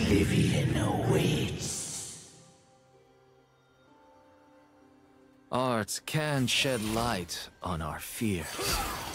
Oblivion awaits. Art can shed light on our fears.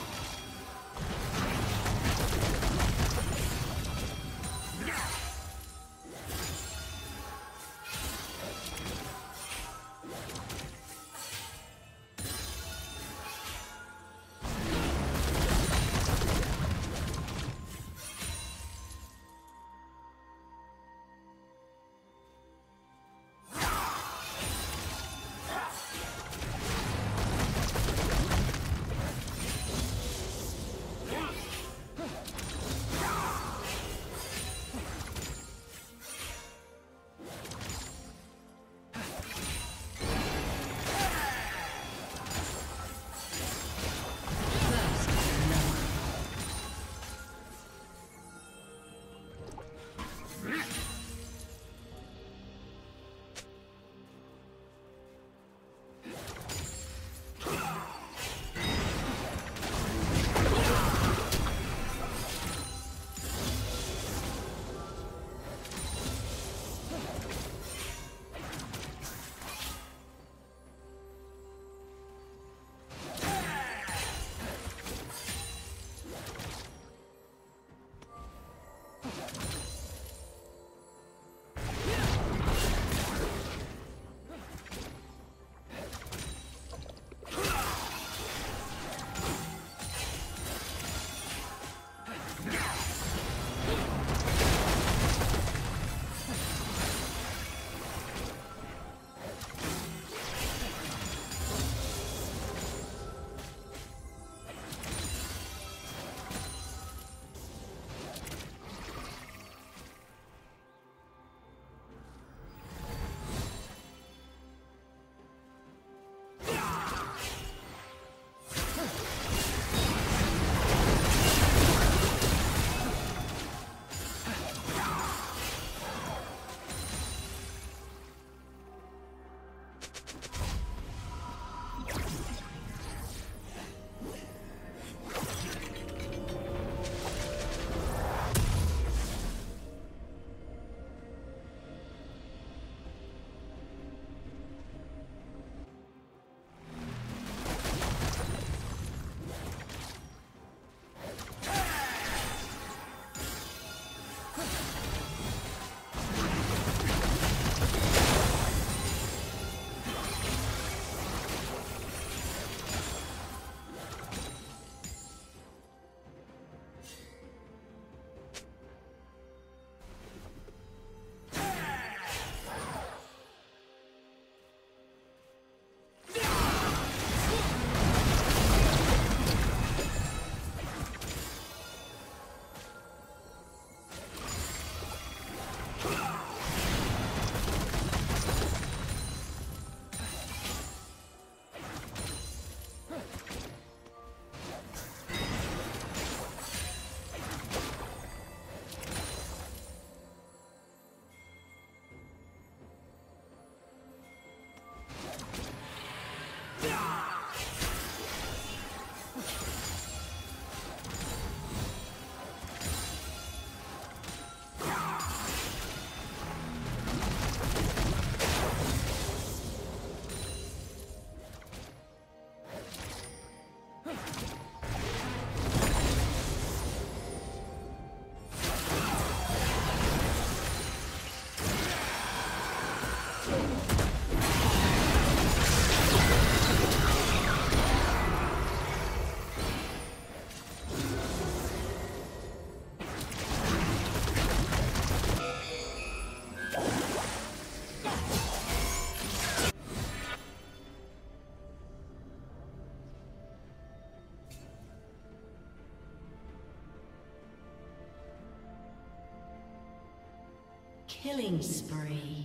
Killing spree.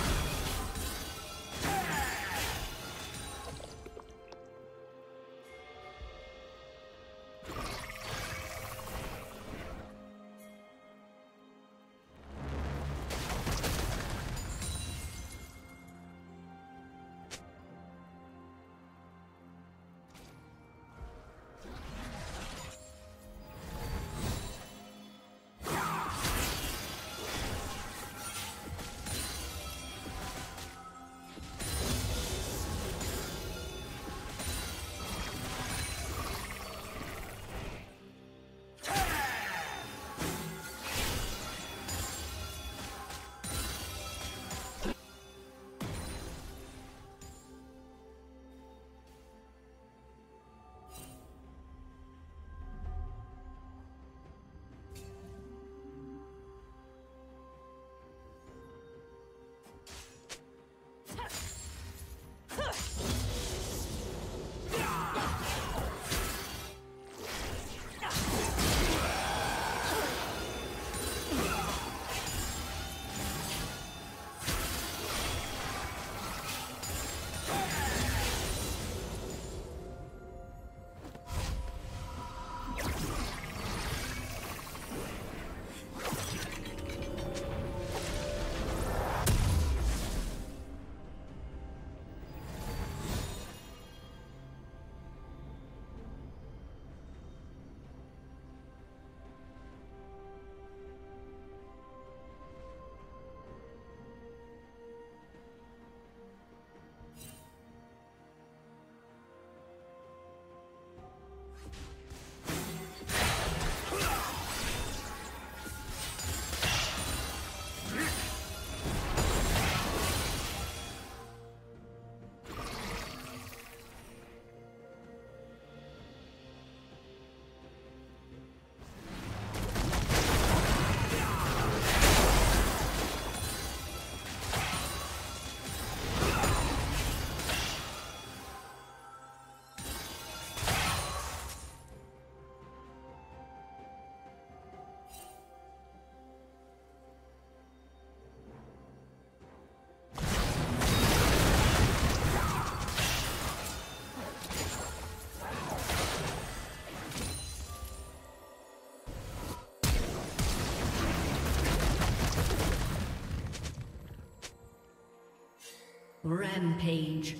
Rampage.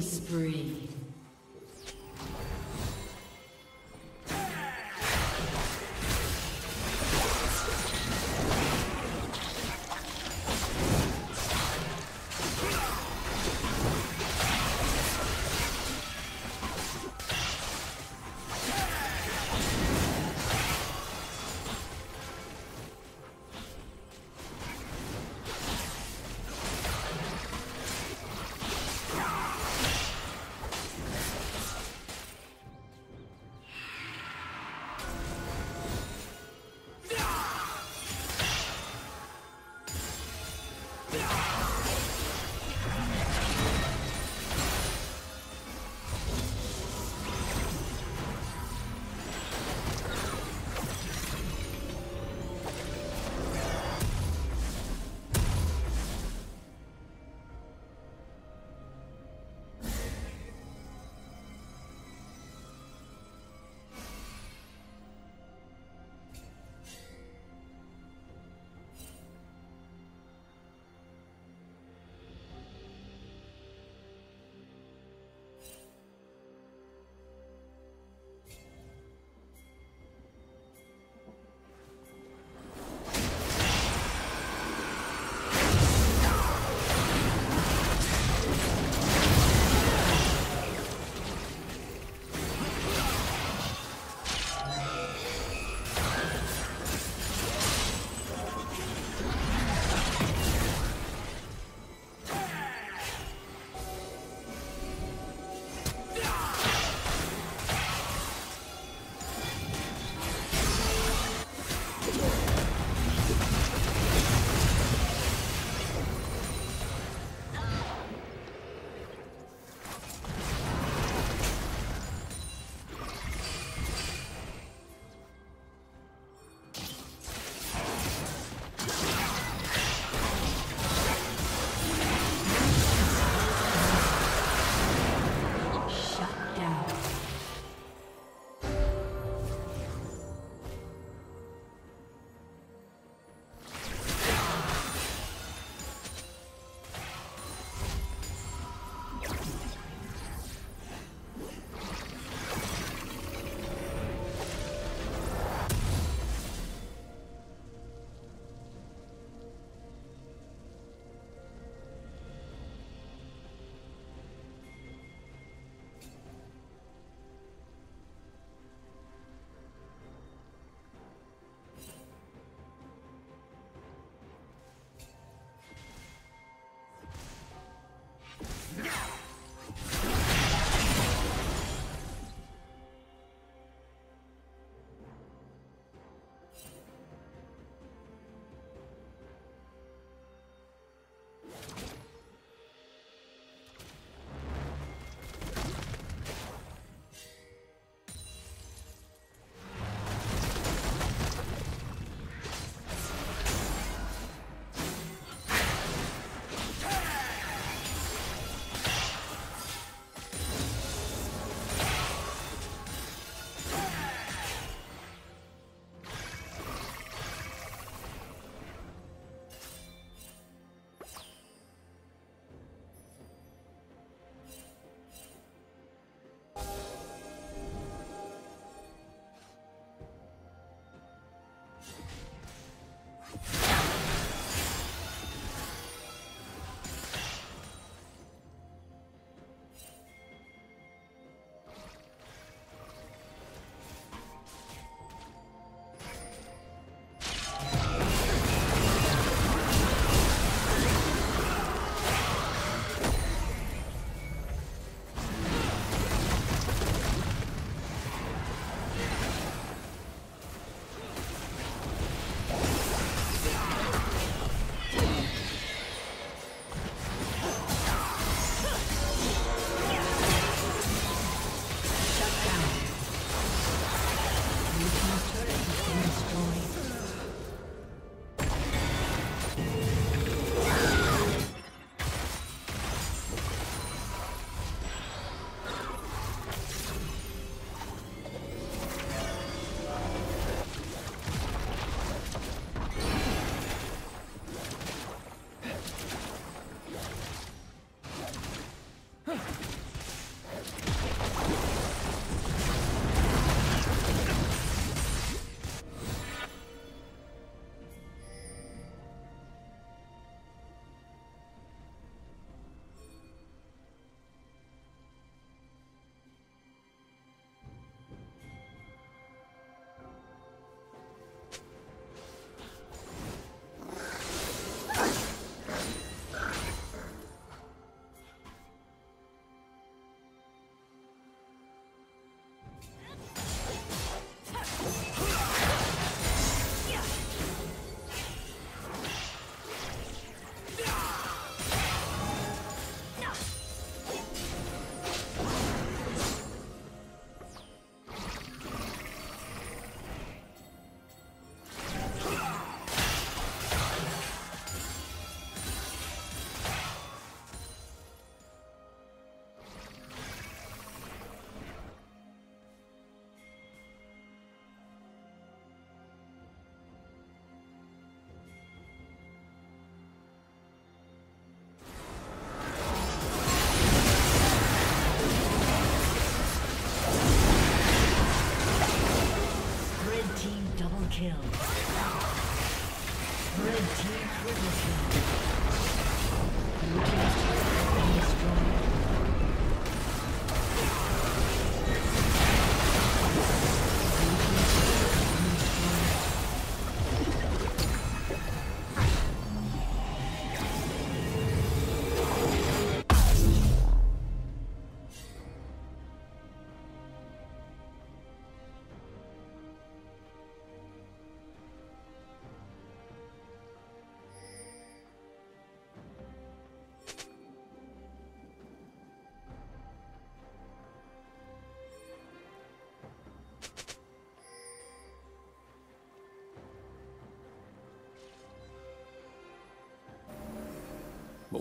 Spree.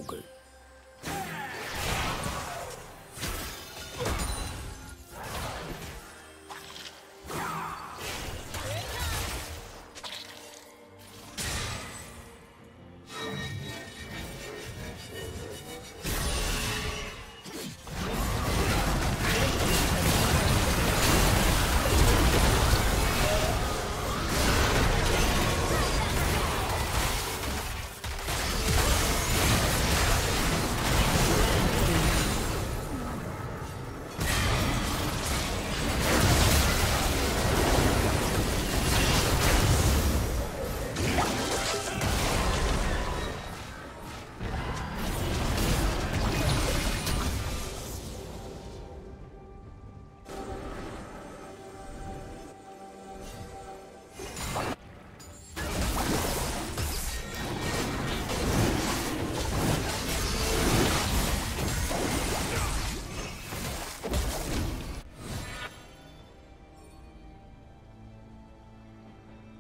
OK。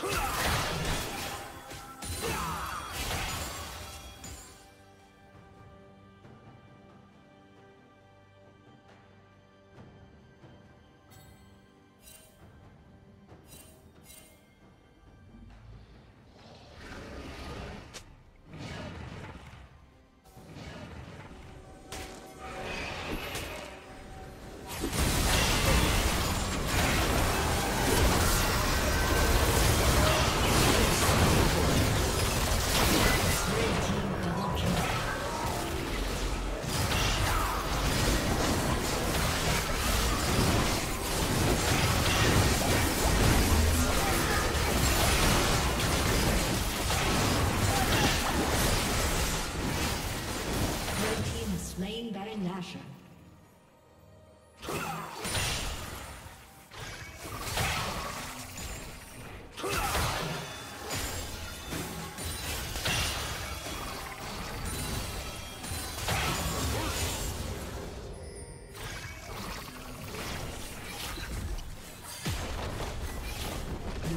Huh?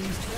team's